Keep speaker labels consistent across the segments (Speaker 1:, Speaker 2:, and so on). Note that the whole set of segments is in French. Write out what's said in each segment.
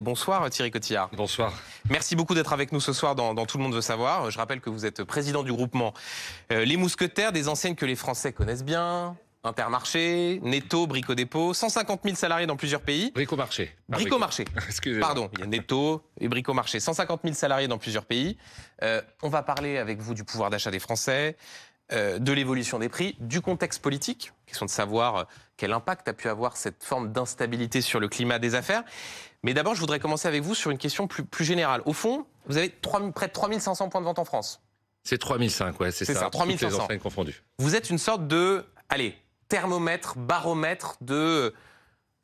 Speaker 1: Bonsoir Thierry Cotillard.
Speaker 2: Bonsoir.
Speaker 1: Merci beaucoup d'être avec nous ce soir dans, Tout le monde veut savoir. Je rappelle que vous êtes président du groupement euh, Les Mousquetaires, des enseignes que les Français connaissent bien. Intermarché, Netto, Brico Dépôt, 150 000 salariés dans plusieurs pays.
Speaker 2: Brico Marché.
Speaker 1: Brico Marché. Pardon, il y a Netto et Brico Marché. 150 000 salariés dans plusieurs pays. Euh, on va parler avec vous du pouvoir d'achat des Français, euh, de l'évolution des prix, du contexte politique, question de savoir quel impact a pu avoir cette forme d'instabilité sur le climat des affaires. Mais d'abord, je voudrais commencer avec vous sur une question plus, plus générale. Au fond, vous avez 3, près de 3500 points de vente en France.
Speaker 2: C'est 3005, ouais, c'est ça. ça 3500. confondues.
Speaker 1: Vous êtes une sorte de, allez, thermomètre, baromètre de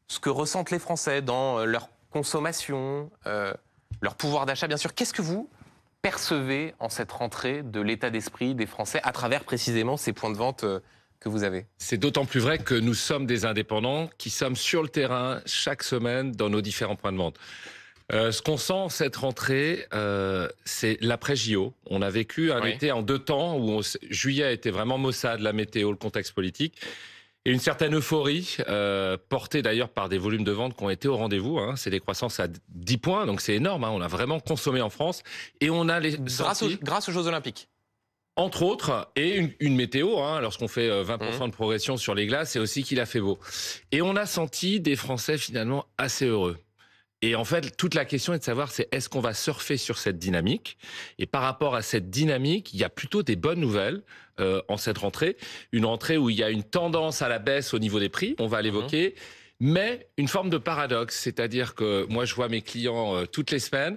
Speaker 1: ce que ressentent les Français dans euh, leur consommation, euh, leur pouvoir d'achat, bien sûr. Qu'est-ce que vous percevez en cette rentrée de l'état d'esprit des Français à travers précisément ces points de vente vous avez
Speaker 2: C'est d'autant plus vrai que nous sommes des indépendants qui sommes sur le terrain chaque semaine dans nos différents points de vente. Euh, ce qu'on sent cette rentrée, euh, c'est l'après-JO. On a vécu un été en deux temps où juillet était vraiment maussade, la météo, le contexte politique. Et une certaine euphorie, euh, portée d'ailleurs par des volumes de vente qui ont été au rendez-vous. Hein. C'est des croissances à 10 points, donc c'est énorme. Hein. On a vraiment consommé en France. Et on a les...
Speaker 1: grâce aux Jeux Olympiques
Speaker 2: entre autres, et une, météo, hein, lorsqu'on fait 20% euh, mmh. de progression sur les glaces, c'est aussi qu'il a fait beau. Et on a senti des Français finalement assez heureux. Et en fait, toute la question est de savoir, c'est est-ce qu'on va surfer sur cette dynamique? Et par rapport à cette dynamique, il y a plutôt des bonnes nouvelles euh, en cette rentrée. Une rentrée où il y a une tendance à la baisse au niveau des prix, on va l'évoquer. Mmh. Mais une forme de paradoxe, c'est-à-dire que moi, je vois mes clients euh, toutes les semaines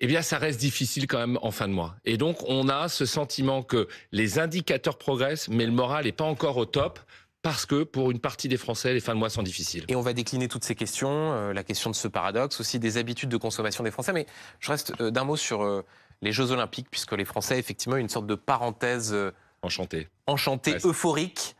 Speaker 2: eh bien, ça reste difficile quand même en fin de mois. Et donc, on a ce sentiment que les indicateurs progressent, mais le moral n'est pas encore au top parce que pour une partie des Français, les fins de mois sont difficiles.
Speaker 1: Et on va décliner toutes ces questions, euh, la question de ce paradoxe, aussi des habitudes de consommation des Français. Mais je reste euh, d'un mot sur euh, les Jeux Olympiques, puisque les Français, effectivement, une sorte de parenthèse
Speaker 2: enchantée,
Speaker 1: enchantée, euphorique.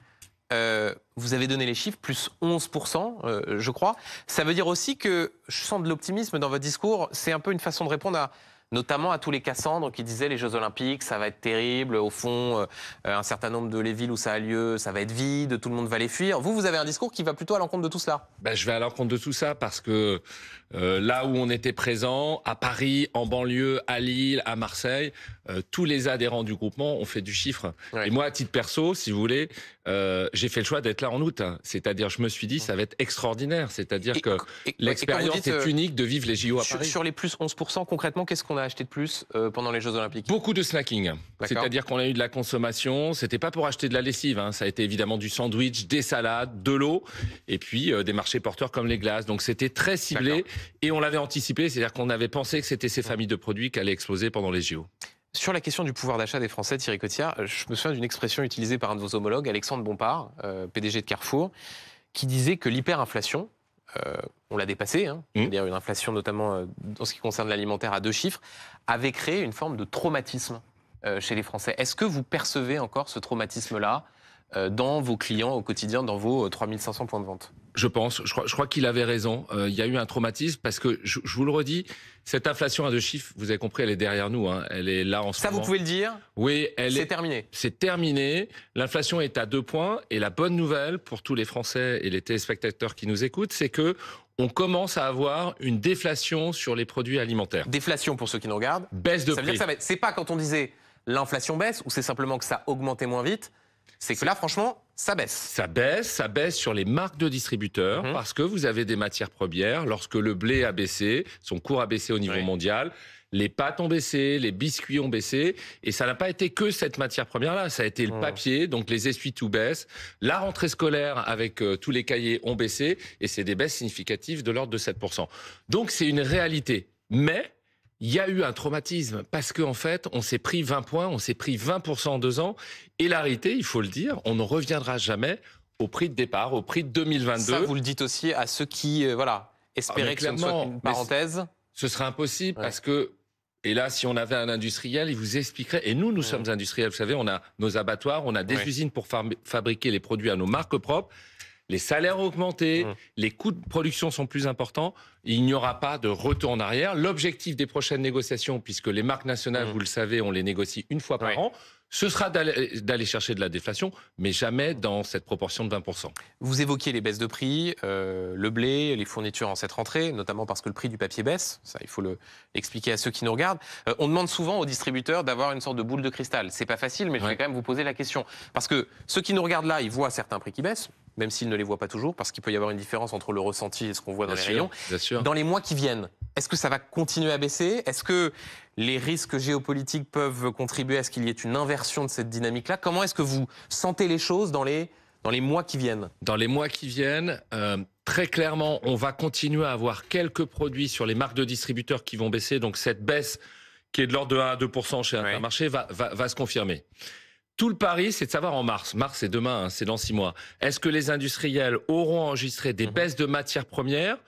Speaker 1: Euh, vous avez donné les chiffres, plus 11%, euh, je crois. Ça veut dire aussi que je sens de l'optimisme dans votre discours. C'est un peu une façon de répondre à notamment à tous les Cassandres qui disaient les Jeux Olympiques, ça va être terrible. Au fond, euh, un certain nombre de les villes où ça a lieu, ça va être vide, tout le monde va les fuir. Vous, vous avez un discours qui va plutôt à l'encontre de tout cela.
Speaker 2: Ben, je vais à l'encontre de tout ça parce que euh, là où on était présent, à Paris, en banlieue, à Lille, à Marseille, euh, tous les adhérents du groupement ont fait du chiffre. Et moi, à titre perso, si vous voulez, j'ai fait le choix d'être là en août. C'est-à-dire, je me suis dit, ça va être extraordinaire. C'est-à-dire que l'expérience est unique de vivre les JO à Paris.
Speaker 1: Sur les plus 11%, concrètement, qu'est-ce qu'on a acheté de plus euh, pendant les Jeux Olympiques?
Speaker 2: Beaucoup de snacking. C'est-à-dire qu'on a eu de la consommation. C'était pas pour acheter de la lessive. Hein. Ça a été évidemment du sandwich, des salades, de l'eau, et puis euh, des marchés porteurs comme les glaces. Donc c'était très ciblé et on l'avait anticipé. C'est-à-dire qu'on avait pensé que c'était ces familles de produits qui allaient exploser pendant les JO.
Speaker 1: Sur la question du pouvoir d'achat des Français, Thierry Cotillard, je me souviens d'une expression utilisée par un de vos homologues, Alexandre Bompard, euh, PDG de Carrefour, qui disait que l'hyperinflation, euh, on l'a dépassé, hein, mmh. dire une inflation notamment euh, dans ce qui concerne l'alimentaire à deux chiffres, avait créé une forme de traumatisme euh, chez les Français. Est-ce que vous percevez encore ce traumatisme-là dans vos clients au quotidien, dans vos 3500 points de vente?
Speaker 2: Je pense. Je crois, je crois qu'il avait raison. Euh, il y a eu un traumatisme parce que, je, je, vous le redis, cette inflation à deux chiffres, vous avez compris, elle est derrière nous. Hein. Elle est là en ce
Speaker 1: Ça,
Speaker 2: moment.
Speaker 1: Ça, vous pouvez le dire
Speaker 2: Oui, elle
Speaker 1: C'est terminé.
Speaker 2: C'est terminé. L'inflation est à deux points. Et la bonne nouvelle pour tous les Français et les téléspectateurs qui nous écoutent, c'est que on commence à avoir une déflation sur les produits alimentaires.
Speaker 1: Déflation pour ceux qui nous regardent.
Speaker 2: Baisse de
Speaker 1: ça
Speaker 2: prix.
Speaker 1: Veut dire que c'est pas quand on disait l'inflation baisse ou c'est simplement que ça augmentait moins vite. C'est que là, franchement, ça baisse.
Speaker 2: Ça baisse, ça baisse sur les marques de distributeurs mhm. parce que vous avez des matières premières. Lorsque le blé a baissé, son cours a baissé au niveau mondial, les pâtes ont baissé, les biscuits ont baissé, et ça n'a pas été que cette matière première-là, ça a été le mhm. papier, donc les essuie-tout baissent, la rentrée scolaire avec euh, tous les cahiers ont baissé, et c'est des baisses significatives de l'ordre de 7%. Donc c'est une réalité. Mais il y a eu un traumatisme parce qu'en en fait, on s'est pris 20 points, on s'est pris 20% en deux ans. Et la réalité, il faut le dire, on ne reviendra jamais au prix de départ, au prix de 2022. Ça,
Speaker 1: vous le dites aussi à ceux qui, euh, voilà, espéraient ah, que ce soit une parenthèse.
Speaker 2: Ce serait impossible parce que et là, si on avait un industriel, il vous expliquerait. Et nous, nous sommes industriels. Vous savez, on a nos abattoirs, on a des usines pour fabriquer les produits à nos marques propres. Les salaires ont augmenté, mmh. les coûts de production sont plus importants, il n'y aura pas de retour en arrière. L'objectif des prochaines négociations, puisque les marques nationales, mmh. vous le savez, on les négocie une fois par an, ce sera d'aller chercher de la déflation, mais jamais dans cette proportion de 20%.
Speaker 1: Vous évoquiez les baisses de prix, euh, le blé, les fournitures en cette rentrée, notamment parce que le prix du papier baisse. Ça, il faut l'expliquer à ceux qui nous regardent. Euh, on demande souvent aux distributeurs d'avoir une sorte de boule de cristal. C'est pas facile, mais je vais quand même vous poser la question. Parce que ceux qui nous regardent là, ils voient certains prix qui baissent, même s'ils ne les voient pas toujours, parce qu'il peut y avoir une différence entre le ressenti et ce qu'on voit dans les rayons. Dans les mois qui viennent, est-ce que ça va continuer à baisser? Est-ce que les risques géopolitiques peuvent contribuer à ce qu'il y ait une inversion de cette dynamique-là Comment est-ce que vous sentez les choses dans les, dans les mois qui viennent?
Speaker 2: Dans les mois qui viennent, euh, très clairement, on va continuer à avoir quelques produits sur les marques de distributeurs qui vont baisser. Donc cette baisse qui est de l'ordre de 1 à 2 chez un marché va, va, va se confirmer. Tout le pari, c'est de savoir en mars. Mars, c'est demain, hein, c'est dans six mois. Est-ce que les industriels auront enregistré des mhm. baisses de matières premières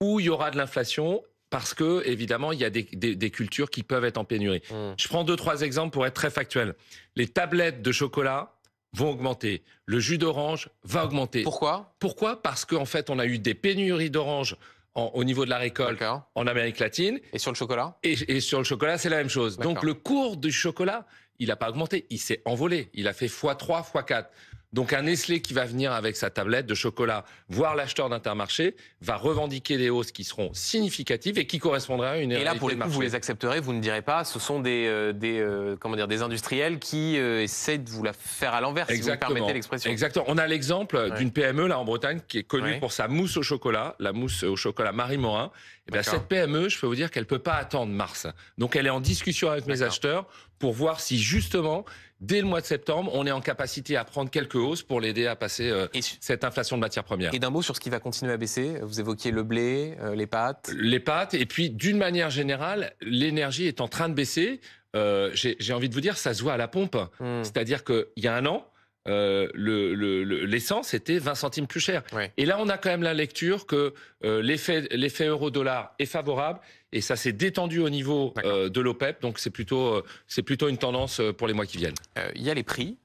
Speaker 2: ou il y aura de l'inflation parce que évidemment il y a des, cultures qui peuvent être en pénurie. Mhm. Je prends deux trois exemples pour être très factuel. Les tablettes de chocolat vont augmenter, le jus d'orange va augmenter.
Speaker 1: Pourquoi?
Speaker 2: Pourquoi? Parce qu'en fait on a eu des pénuries d'orange au niveau de la récolte en Amérique latine.
Speaker 1: Et sur le chocolat?
Speaker 2: Et, et, sur le chocolat, c'est la même chose. Donc le cours du chocolat il n'a pas augmenté, il s'est envolé. Il a fait x3, x4. Donc un Nestlé qui va venir avec sa tablette de chocolat voir l'acheteur d'Intermarché va revendiquer des hausses qui seront significatives et qui correspondraient à une
Speaker 1: Et là, pour les coups, vous les accepterez, vous ne direz pas, ce sont des, euh, des, euh, comment dire, des industriels qui euh, essaient de vous la faire à l'envers, si vous me permettez l'expression.
Speaker 2: Exactement. On a l'exemple d'une PME là en Bretagne qui est connue pour sa mousse au chocolat, la mousse au chocolat Marie Morin. Et eh bien, cette PME, je peux vous dire qu'elle peut pas attendre mars. Donc elle est en discussion avec mes acheteurs pour voir si justement dès le mois de septembre, on est en capacité à prendre quelques hausses pour l'aider à passer euh, cette inflation de matières premières.
Speaker 1: Et d'un mot sur ce qui va continuer à baisser, vous évoquiez le blé, euh, les pâtes
Speaker 2: Les pâtes, et puis d'une manière générale, l'énergie est en train de baisser. Euh, j'ai envie de vous dire, ça se voit à la pompe. Hmm. C'est-à-dire qu'il y a un an, l'essence était 20 centimes plus cher. Et là, on a quand même la lecture que l'effet euro-dollar est favorable et ça s'est détendu au niveau euh, de l'OPEP. Donc c'est plutôt, euh, c'est plutôt une tendance euh, pour les mois qui viennent.
Speaker 1: Il y a les prix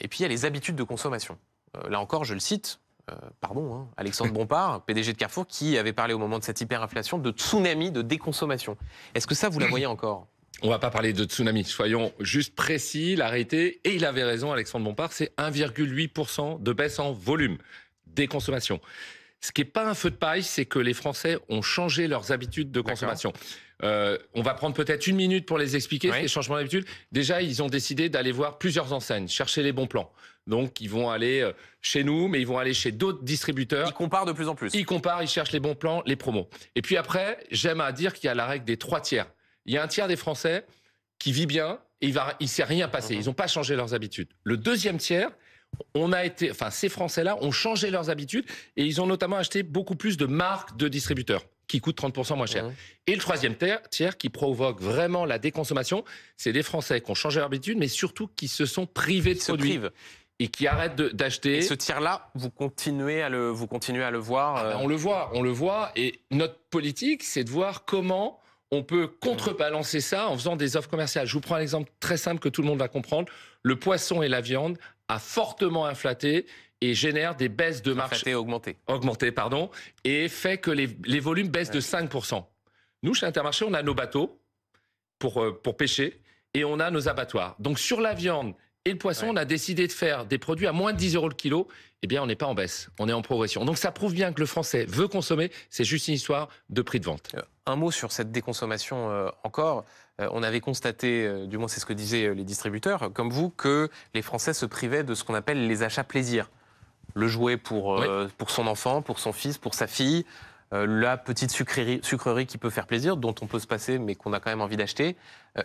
Speaker 1: et puis il y a les habitudes de consommation. là encore, je le cite. pardon, hein, Alexandre Bompard, PDG de Carrefour, qui avait parlé au moment de cette hyperinflation de tsunami de déconsommation. Est-ce que ça, vous la voyez encore?
Speaker 2: On va pas parler de tsunami, soyons juste précis, l'arrêté, et il avait raison, Alexandre Bompard, c'est 1,8% de baisse en volume des consommations. Ce qui n'est pas un feu de paille, c'est que les Français ont changé leurs habitudes de consommation. Euh, on va prendre peut-être une minute pour les expliquer, ces changements d'habitude. Déjà, ils ont décidé d'aller voir plusieurs enseignes, chercher les bons plans. Donc, ils vont aller euh, chez nous, mais ils vont aller chez d'autres distributeurs.
Speaker 1: Ils comparent de plus en plus.
Speaker 2: Ils comparent, ils cherchent les bons plans, les promos. Et puis après, j'aime à dire qu'il y a la règle des trois tiers. Il y a un tiers des Français qui vit bien et il ne il s'est rien passé. Mhm. Ils n'ont pas changé leurs habitudes. Le deuxième tiers, on a été, enfin, ces Français-là ont changé leurs habitudes et ils ont notamment acheté beaucoup plus de marques de distributeurs qui coûtent 30% moins cher. Mmh. Et le troisième tiers qui provoque vraiment la déconsommation, c'est des Français qui ont changé leurs habitudes, mais surtout qui se sont privés de produits. Et qui arrêtent d'acheter. Et
Speaker 1: ce tiers-là, vous continuez à le, vous continuez à le voir.
Speaker 2: Ah ben, euh on le voit, on le voit. Et notre politique, c'est de voir comment on peut contrebalancer ça en faisant des offres commerciales. Je vous prends un exemple très simple que tout le monde va comprendre. Le poisson et la viande a fortement inflaté et génère des baisses de marché.
Speaker 1: Inflaté, augmenté.
Speaker 2: Augmenté, pardon. Et fait que les, volumes baissent de 5%. Nous, chez Intermarché, on a nos bateaux pour, euh, pour pêcher et on a nos abattoirs. Donc sur la viande et le poisson, on a décidé de faire des produits à moins de 10 euros le kilo. Eh bien, on n'est pas en baisse, on est en progression. Donc ça prouve bien que le Français veut consommer. C'est juste une histoire de prix de vente.
Speaker 1: Un mot sur cette déconsommation euh, encore. Euh, on avait constaté, euh, du moins c'est ce que disaient les distributeurs, comme vous, que les Français se privaient de ce qu'on appelle les achats plaisir. Le jouet pour, pour son enfant, pour son fils, pour sa fille, la petite sucrerie, sucrerie, qui peut faire plaisir, dont on peut se passer, mais qu'on a quand même envie d'acheter.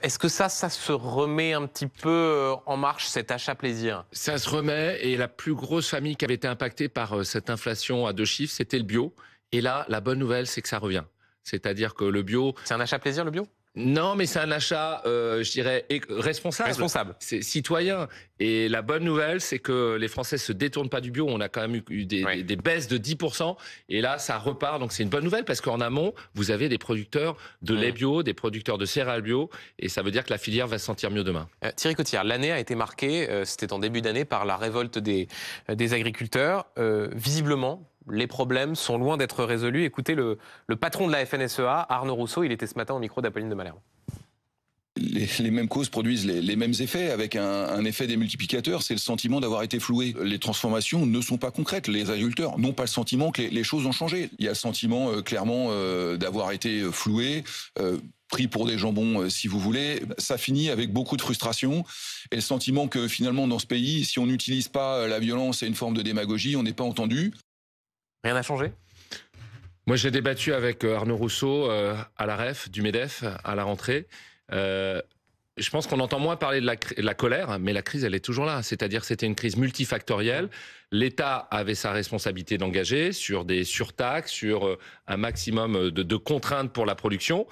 Speaker 1: Est-ce que ça, ça se remet un petit peu en marche, cet achat plaisir?
Speaker 2: Ça se remet, et la plus grosse famille qui avait été impactée par cette inflation à deux chiffres, c'était le bio. Et là, la bonne nouvelle, c'est que ça revient. C'est-à-dire que le bio.
Speaker 1: C'est un achat plaisir, le bio?
Speaker 2: Non, mais c'est un achat, euh, je dirais, responsable.
Speaker 1: Responsable.
Speaker 2: C'est citoyen. Et la bonne nouvelle, c'est que les Français se détournent pas du bio. On a quand même eu des, baisses de 10%. Et là, ça repart. Donc c'est une bonne nouvelle parce qu'en amont, vous avez des producteurs de lait bio, des producteurs de céréales bio. Et ça veut dire que la filière va se sentir mieux demain.
Speaker 1: Euh, Thierry Cotillard, l'année a été marquée, euh, c'était en début d'année, par la révolte des, des agriculteurs. visiblement, les problèmes sont loin d'être résolus. Écoutez le, patron de la FNSEA, Arnaud Rousseau, il était ce matin au micro d'Apolline de Malherbe.
Speaker 3: Les, mêmes causes produisent les, mêmes effets avec un, effet des multiplicateurs, c'est le sentiment d'avoir été floué. Les transformations ne sont pas concrètes. Les agriculteurs n'ont pas le sentiment que les, choses ont changé. Il y a le sentiment euh, clairement euh, d'avoir été euh, floué. pris pour des jambons, si vous voulez, ça finit avec beaucoup de frustration et le sentiment que finalement dans ce pays, si on n'utilise pas la violence et une forme de démagogie, on n'est pas entendu.
Speaker 1: Rien n'a changé?
Speaker 2: Moi, j'ai débattu avec euh, Arnaud Rousseau euh, à la REF, du MEDEF, à la rentrée. Euh, je pense qu'on entend moins parler de la, colère, mais la crise, elle est toujours là. C'est-à-dire que c'était une crise multifactorielle. L'État avait sa responsabilité d'engager sur des surtaxes, sur un maximum de, contraintes pour la production.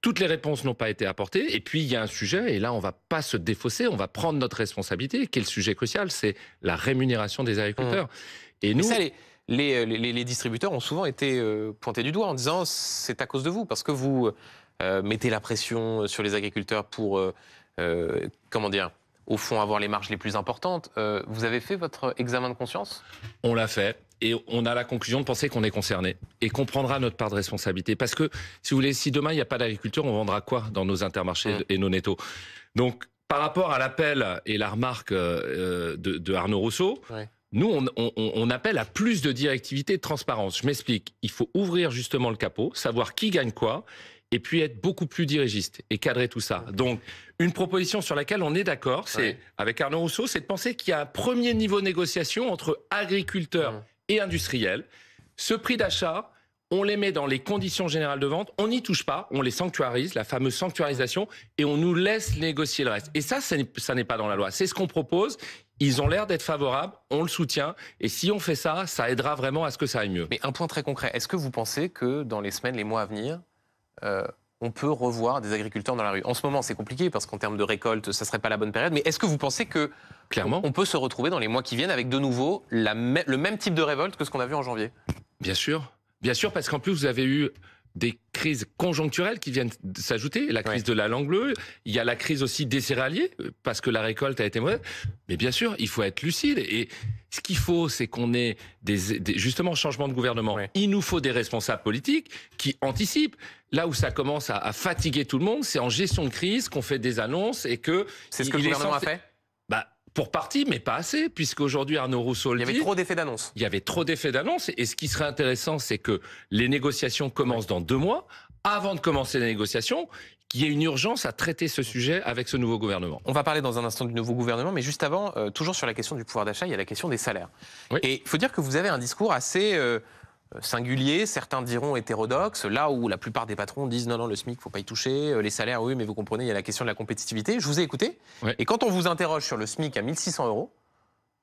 Speaker 2: toutes les réponses n'ont pas été apportées. Et puis, il y a un sujet, et là, on va pas se défausser, on va prendre notre responsabilité, qui est le sujet crucial, c'est la rémunération des agriculteurs.
Speaker 1: Mmh. Et nous... Les, distributeurs ont souvent été euh, pointés du doigt en disant c'est à cause de vous, parce que vous euh, mettez la pression sur les agriculteurs pour, comment dire, au fond, avoir les marges les plus importantes. vous avez fait votre examen de conscience?
Speaker 2: On l'a fait. Et on a la conclusion de penser qu'on est concerné et qu'on prendra notre part de responsabilité. Parce que, si vous voulez, si demain il n'y a pas d'agriculture, on vendra quoi dans nos intermarchés mmh. et nos nettos? Donc, par rapport à l'appel et la remarque de, Arnaud Rousseau, nous, on, appelle à plus de directivité et de transparence. Je m'explique. Il faut ouvrir justement le capot, savoir qui gagne quoi, et puis être beaucoup plus dirigiste et cadrer tout ça. Donc, une proposition sur laquelle on est d'accord, c'est avec Arnaud Rousseau, c'est de penser qu'il y a un premier niveau de négociation entre agriculteurs et industriels. Ce prix d'achat, on les met dans les conditions générales de vente, on n'y touche pas, on les sanctuarise, la fameuse sanctuarisation, et on nous laisse négocier le reste. Et ça, ça n'est pas dans la loi. C'est ce qu'on propose. Ils ont l'air d'être favorables, on le soutient, et si on fait ça, ça aidera vraiment à ce que ça aille mieux.
Speaker 1: Mais un point très concret, est-ce que vous pensez que dans les semaines, les mois à venir, euh, on peut revoir des agriculteurs dans la rue? En ce moment, c'est compliqué parce qu'en termes de récolte, ça ne serait pas la bonne période, mais est-ce que vous pensez que
Speaker 2: Clairement.
Speaker 1: on peut se retrouver dans les mois qui viennent avec de nouveau le même type de révolte que ce qu'on a vu en janvier?
Speaker 2: Bien sûr. Bien sûr, parce qu'en plus, vous avez eu des crises conjoncturelles qui viennent s'ajouter. La crise de la langue bleue, il y a la crise aussi des céréaliers, parce que la récolte a été mauvaise. Mais bien sûr, il faut être lucide. Et ce qu'il faut, c'est qu'on ait des, justement changement de gouvernement. Il nous faut des responsables politiques qui anticipent. Là où ça commence à, fatiguer tout le monde, c'est en gestion de crise qu'on fait des annonces et que...
Speaker 1: C'est ce que le gouvernement a fait?
Speaker 2: Pour partie, mais pas assez, puisqu'aujourd'hui Arnaud Rousseau
Speaker 1: le Il y avait trop d'effets d'annonce.
Speaker 2: Il y avait trop d'effets d'annonce. Et ce qui serait intéressant, c'est que les négociations commencent dans deux mois. Avant de commencer les négociations, qu'il y ait une urgence à traiter ce sujet avec ce nouveau gouvernement.
Speaker 1: On va parler dans un instant du nouveau gouvernement, mais juste avant, euh, toujours sur la question du pouvoir d'achat, il y a la question des salaires. Et il faut dire que vous avez un discours assez euh, singulier, certains diront hétérodoxe, là où la plupart des patrons disent non, non, le SMIC, faut pas y toucher, euh, les salaires, oui, mais vous comprenez, il y a la question de la compétitivité. Je vous ai écouté, et quand on vous interroge sur le SMIC à 1600 euros,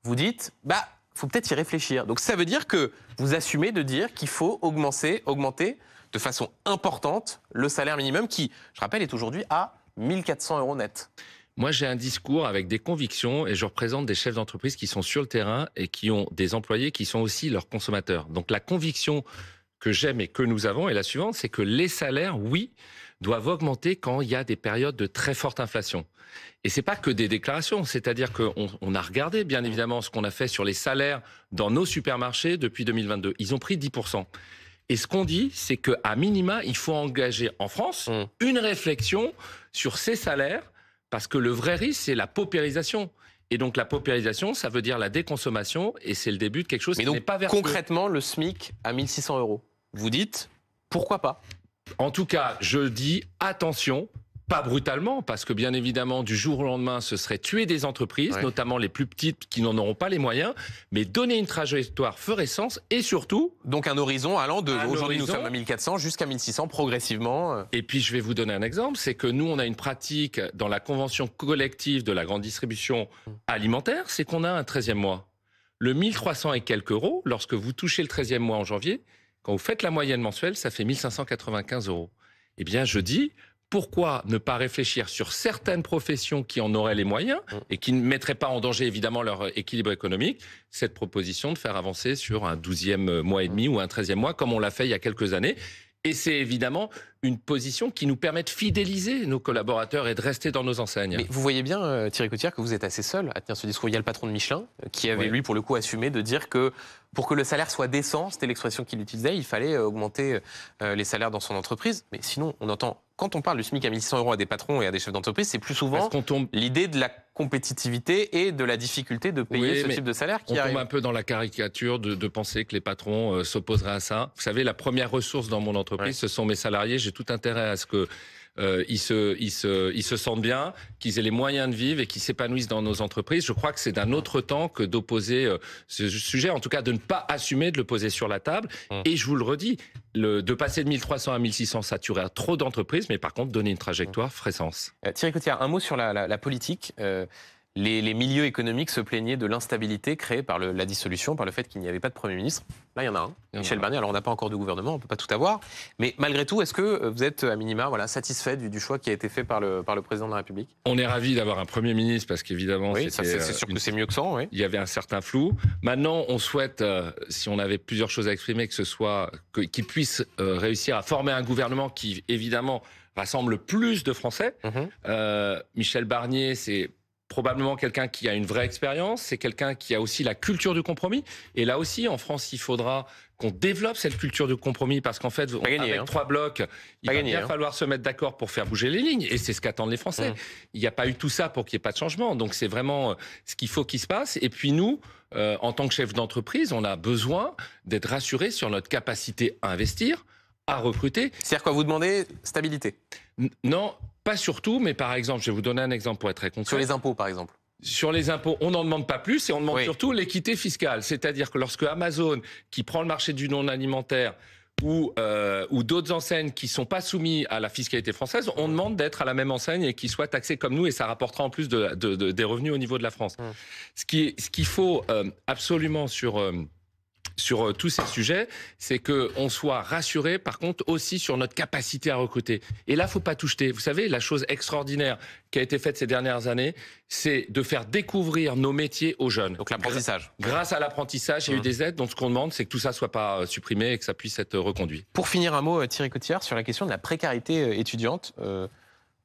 Speaker 1: vous dites, bah, faut peut-être y réfléchir. Donc ça veut dire que vous assumez de dire qu'il faut augmenter, augmenter de façon importante le salaire minimum qui, je rappelle, est aujourd'hui à 1400 euros net.
Speaker 2: Moi, j'ai un discours avec des convictions et je représente des chefs d'entreprise qui sont sur le terrain et qui ont des employés qui sont aussi leurs consommateurs. Donc la conviction que j'aime et que nous avons est la suivante, c'est que les salaires, oui, doivent augmenter quand il y a des périodes de très forte inflation. Et c'est pas que des déclarations, c'est-à-dire qu'on on a regardé bien évidemment ce qu'on a fait sur les salaires dans nos supermarchés depuis 2022. Ils ont pris 10%. Et ce qu'on dit, c'est qu'à minima, il faut engager en France mmh. une réflexion sur ces salaires parce que le vrai risque, c'est la paupérisation. Et donc la paupérisation, ça veut dire la déconsommation, et c'est le début de quelque chose qui n'est pas vertueux.
Speaker 1: Concrètement, le SMIC à 1600 euros. Vous dites, pourquoi pas?
Speaker 2: En tout cas, je dis attention, pas brutalement, parce que bien évidemment, du jour au lendemain, ce serait tuer des entreprises, notamment les plus petites qui n'en auront pas les moyens, mais donner une trajectoire ferait sens et surtout.
Speaker 1: Donc un horizon allant de. Aujourd'hui, nous sommes à 1400 jusqu'à 1600 progressivement. Euh.
Speaker 2: Et puis je vais vous donner un exemple c'est que nous, on a une pratique dans la convention collective de la grande distribution alimentaire c'est qu'on a un 13e mois. Le 1300 et quelques euros, lorsque vous touchez le 13e mois en janvier, quand vous faites la moyenne mensuelle, ça fait 1595 euros. Eh bien, je dis, pourquoi ne pas réfléchir sur certaines professions qui en auraient les moyens
Speaker 1: Mmh.
Speaker 2: et qui ne mettraient pas en danger évidemment leur équilibre économique? Cette proposition de faire avancer sur un douzième mois et demi ou un treizième mois, comme on l'a fait il y a quelques années. Et c'est évidemment une position qui nous permet de fidéliser nos collaborateurs et de rester dans nos enseignes.
Speaker 1: Mais vous voyez bien, euh, Thierry Coutière, que vous êtes assez seul à tenir ce discours. Il y a le patron de Michelin euh, qui avait, lui, pour le coup, assumé de dire que pour que le salaire soit décent, c'était l'expression qu'il utilisait, il fallait euh, augmenter les salaires dans son entreprise. Mais sinon, on entend, quand on parle du SMIC à 1600 euros à des patrons et à des chefs d'entreprise, c'est plus souvent
Speaker 2: tombe
Speaker 1: l'idée de la compétitivité et de la difficulté de payer
Speaker 2: Oui,
Speaker 1: ce type de salaire
Speaker 2: On
Speaker 1: qui arrive.
Speaker 2: tombe un peu dans la caricature de, de penser que les patrons euh, s'opposeraient à ça. Vous savez, la première ressource dans mon entreprise,
Speaker 1: Ouais.
Speaker 2: ce sont mes salariés. J'ai tout intérêt à ce que euh, ils, se, ils, se, ils se sentent bien, qu'ils aient les moyens de vivre et qu'ils s'épanouissent dans nos entreprises. Je crois que c'est d'un autre temps que d'opposer euh, ce sujet, en tout cas de ne pas assumer de le poser sur la table.
Speaker 1: Hum.
Speaker 2: Et je vous le redis, le, de passer de 1300 à 1600, ça tuerait trop d'entreprises, mais par contre, donner une trajectoire ferait sens.
Speaker 1: Euh, Thierry Coutière, un mot sur la, la- la politique. Les, les milieux économiques se plaignaient de l'instabilité créée par le- la dissolution, par le fait qu'il n'y avait pas de Premier ministre. Là, il y en a un,
Speaker 2: a
Speaker 1: Michel
Speaker 2: un.
Speaker 1: Barnier. Alors, on n'a pas encore de gouvernement, on ne peut pas tout avoir. Mais malgré tout, est-ce que euh, vous êtes, à minima, voilà, satisfait du, du choix qui a été fait par le, par le président de la République?
Speaker 2: On est ravis d'avoir un Premier ministre parce qu'évidemment,
Speaker 1: Oui, c'est
Speaker 2: euh,
Speaker 1: sûr
Speaker 2: une
Speaker 1: que c'est mieux que ça, oui.
Speaker 2: il y avait un certain flou. Maintenant, on souhaite, euh, si on avait plusieurs choses à exprimer, que ce soit qu'il puisse euh, réussir à former un gouvernement qui, évidemment, rassemble plus de Français.
Speaker 1: Mhm.
Speaker 2: Euh, Michel Barnier, c'est probablement quelqu'un qui a une vraie expérience, c'est quelqu'un qui a aussi la culture du compromis. Et là aussi, en France, il faudra qu'on développe cette culture du compromis parce qu'en fait, on-
Speaker 1: gagné,
Speaker 2: avec
Speaker 1: hein.
Speaker 2: trois blocs, il
Speaker 1: Pas
Speaker 2: va
Speaker 1: gagné,
Speaker 2: bien
Speaker 1: hein.
Speaker 2: falloir se mettre d'accord pour faire bouger les lignes. Et c'est ce qu'attendent les Français.
Speaker 1: Mm.
Speaker 2: Il n'y a pas eu tout ça pour qu'il n'y ait pas de changement. Donc c'est vraiment euh, ce qu'il faut qu'il se passe. Et puis nous, euh, en tant que chef d'entreprise, on a besoin d'être rassurés sur notre capacité à investir, à recruter.
Speaker 1: C'est-à-dire quoi Vous demandez stabilité?
Speaker 2: Non, pas surtout, mais par exemple, je vais vous donner un exemple pour être très concret.
Speaker 1: Sur les impôts, par exemple.
Speaker 2: Sur les impôts, on n'en demande pas plus et on demande
Speaker 1: Oui.
Speaker 2: surtout l'équité fiscale. C'est-à-dire que lorsque Amazon, qui prend le marché du non alimentaire, ou, euh, ou d'autres enseignes qui sont pas soumises à la fiscalité française, on demande d'être à la même enseigne et qu'ils soient taxés comme nous et ça rapportera en plus de, de- de- des revenus au niveau de la France.
Speaker 1: Mm.
Speaker 2: Ce qui ce qu'il faut euh, absolument sur euh, sur euh, tous ces sujets, c'est que on soit rassuré, par contre, aussi sur notre capacité à recruter. Et là, faut pas tout jeter. Vous savez, la chose extraordinaire qui a été faite ces dernières années, c'est de faire découvrir nos métiers aux jeunes.
Speaker 1: Donc l'apprentissage.
Speaker 2: Grâce à l'apprentissage, il y a eu
Speaker 1: Mmh.
Speaker 2: des aides. Donc, ce qu'on demande, c'est que tout ça soit pas euh, supprimé et que ça puisse être reconduit.
Speaker 1: Pour finir, un mot, euh, Thierry Cotillard, sur la question de la précarité euh, étudiante. Euh,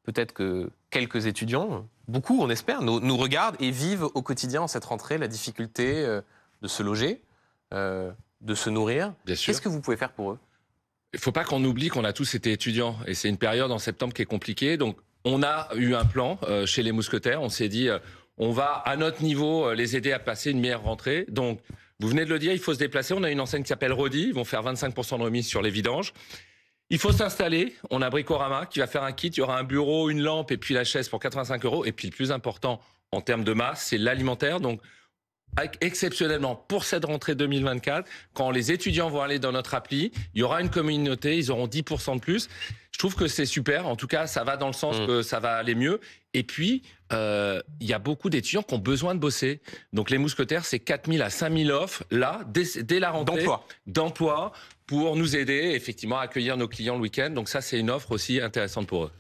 Speaker 1: Peut-être que quelques étudiants, beaucoup on espère, nous, nous regardent et vivent au quotidien en cette rentrée la difficulté euh, de se loger, euh, de se nourrir. Qu'est-ce que vous pouvez faire pour eux?
Speaker 2: Il faut pas qu'on oublie qu'on a tous été étudiants et c'est une période en septembre qui est compliquée. Donc, on a eu un plan euh, chez les mousquetaires. On s'est dit, euh, on va à notre niveau les aider à passer une meilleure rentrée. Donc, vous venez de le dire, il faut se déplacer. On a une enseigne qui s'appelle Rodi. Ils vont faire 25% de remise sur les vidanges. Il faut s'installer. On a Bricorama qui va faire un kit. Il y aura un bureau, une lampe et puis la chaise pour 85 euros. Et puis le plus important en termes de masse, c'est l'alimentaire. Donc exceptionnellement pour cette rentrée 2024, quand les étudiants vont aller dans notre appli, il y aura une communauté, ils auront 10% de plus. Je trouve que c'est super. En tout cas, ça va dans le sens
Speaker 1: Mm.
Speaker 2: que ça va aller mieux. Et puis, euh, il y a beaucoup d'étudiants qui ont besoin de bosser. Donc, les mousquetaires, c'est 4000 à 5000 offres, là, dès, dès la rentrée
Speaker 1: D'emploi.
Speaker 2: d'emploi pour nous aider, effectivement, à accueillir nos clients le week-end. Donc, ça, c'est une offre aussi intéressante pour eux.